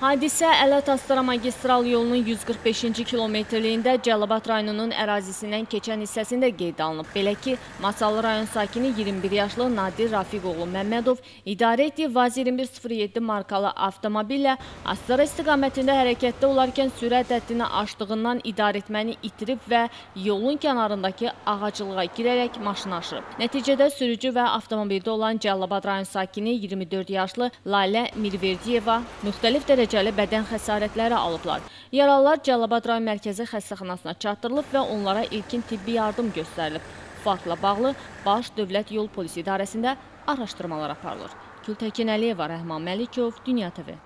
Hadisə Ələt-Astara magistral yolunun 145-ci kilometrliyində Cəlilabad rayonunun ərazisindən keçən hissəsində qeydə alınıb. Belə ki, Masallı rayon sakini 21 yaşlı Nadir Rafiqoğlu Məmmədov idarə etdiyi VAZ 2107 markalı avtomobillə Astara istiqamətində hərəkətdə olarkən sürət həddini aşdığından idarəetməni itirib və yolun kənarındakı ağacılığa girərək maşını aşırıb. Nəticədə sürücü və avtomobildə olan Cəlilabad rayon sakini 24 yaşlı Lalə Mirverdiyeva müxtəlif dərəcədə dərəcəli bədən xəsarətləri alıblar. Yaralılar Cəlilabad rayon mərkəzi xəstəxanasına çatdırılıb və onlara ilkin tibbi yardım göstərilib. Faktla bağlı Baş Dövlət Yol Polisi İdarəsində araşdırmalar aparılır. Gültəkin Əliyeva, Rəhman Məlikov, Dünya TV.